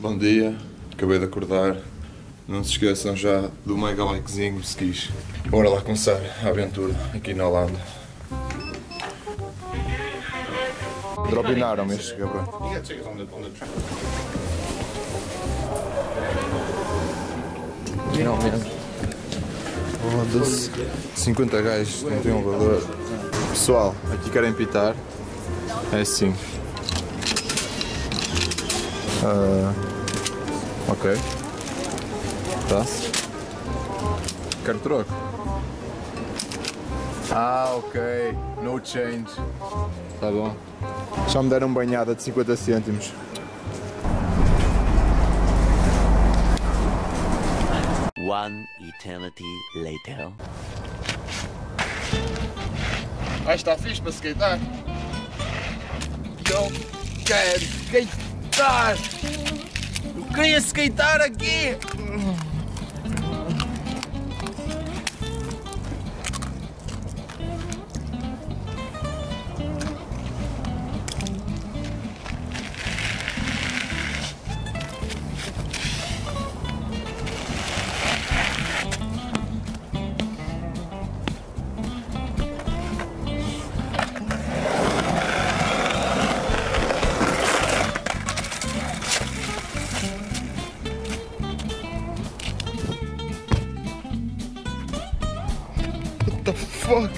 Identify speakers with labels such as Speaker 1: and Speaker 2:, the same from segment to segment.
Speaker 1: Bom dia, acabei de acordar. Não se esqueçam já do mega likezinho se quis. Bora lá começar a aventura aqui na Holanda. Dropinaram-me estes cabrões. Finalmente. Foda-se. 50 gajos, não tem um valor. Pessoal, aqui querem pitar. É assim. Ah, ok. Tá-se. Quero troco. Ah, ok. No change. Tá bom. Já me deram banhada de 50 cêntimos.
Speaker 2: One eternity later.
Speaker 1: Ah, está fixe para skatear. Não quero skatear. Eu queria skatear aqui. Fuck?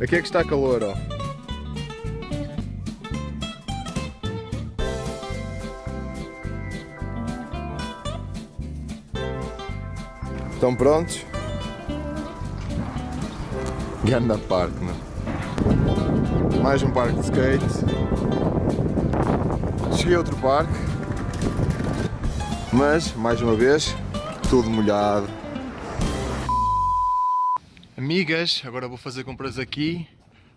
Speaker 1: Aqui é que está calor, ó. Estão prontos? Ganda parque, meu. Mais um parque de skate. Cheguei a outro parque. Mas, mais uma vez, tudo molhado. Amigas, agora vou fazer compras aqui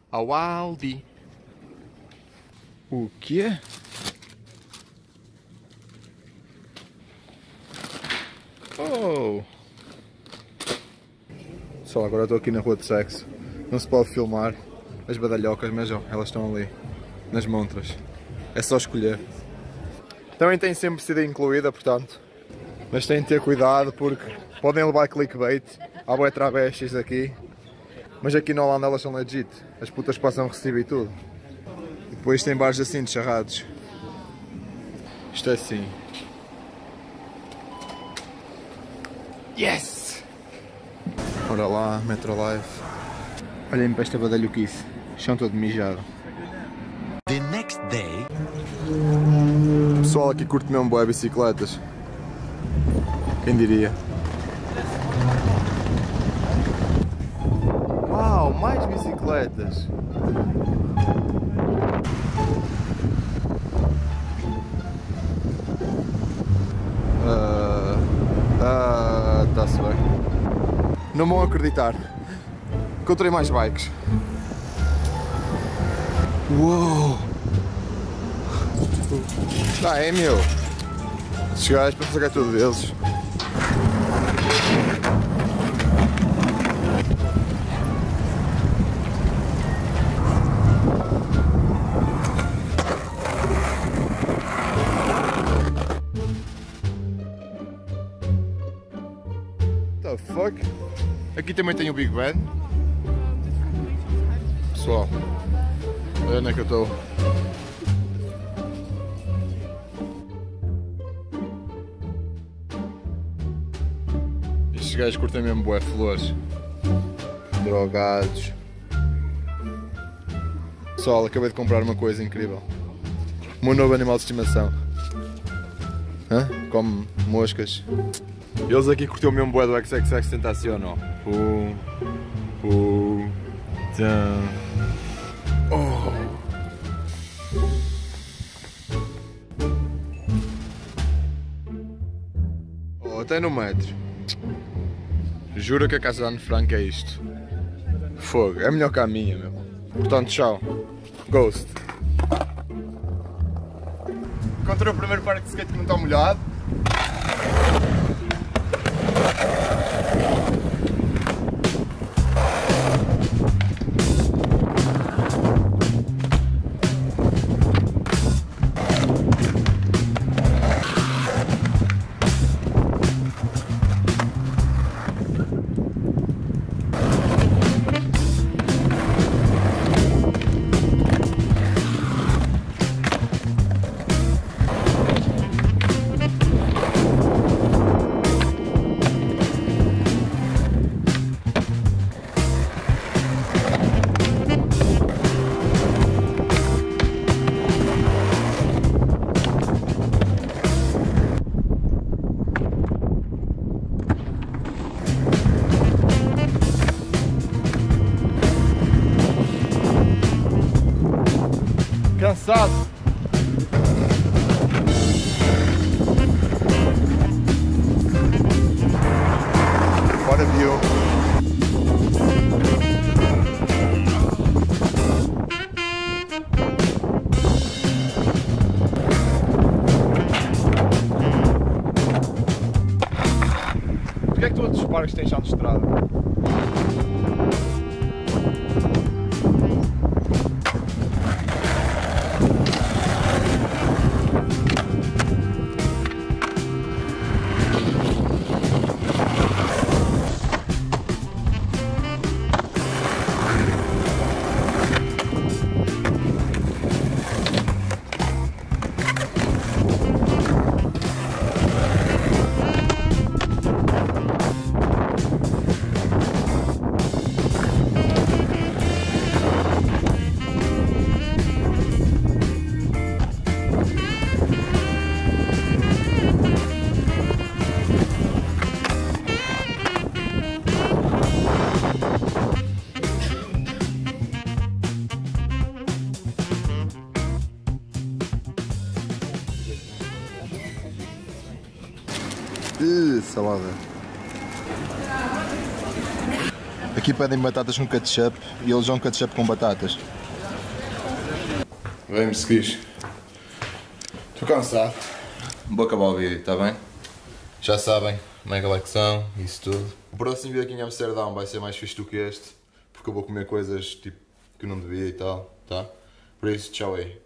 Speaker 1: ao Aldi. O quê? Oh! Só agora estou aqui na rua de sexo. Não se pode filmar as badalhocas, mas ó, elas estão ali, nas montras. É só escolher. Também tem sempre sido incluída, portanto. Mas têm de ter cuidado porque podem levar clickbait. Há boé travestis aqui. Mas aqui na Holanda elas são legit. As putas passam recibo e tudo. E depois tem bares assim de charrados. Isto é assim. Yes! Ora lá, Metrolife. Olhem para esta badalhoquice. Chão todo mijado.
Speaker 2: The next day,
Speaker 1: pessoal aqui curte mesmo boé bicicletas. Quem diria? Uau, mais bicicletas! Ah, ah, tá-se bem. Não vão acreditar. Encontrei mais bikes. Uou! Ah, é meu. Esses gajos para sacar tudo deles. The fuck? Aqui também tem o Big Ben. Pessoal, olha onde é que eu estou. Estes gajos curtem mesmo bué flores. Drogados. Pessoal, acabei de comprar uma coisa incrível. O meu novo animal de estimação. Hã? Come moscas. Eles aqui curtiam mesmo bué do XXX Tentacion, ó. Pum, pum, tchan. Oh. Oh, até no metro. Juro que a casa da Anne Frank é isto. Fogo, é melhor que a minha, meu. Portanto, tchau. Ghost. Encontrei o primeiro parque de skate que não está molhado. Cansado. Bora, viu? Porquê é que todos os parques têm chão de estrada? Uh, salada. Aqui pedem batatas com ketchup e eles vão ketchup com batatas. Vem-me seguir. Estou cansado. Vou acabar o vídeo, está bem? Já sabem, mega lecção, isso tudo. O próximo vídeo aqui em Amsterdão vai ser mais fixe do que este, porque eu vou comer coisas tipo que eu não devia e tal, tá? Por isso, tchau aí.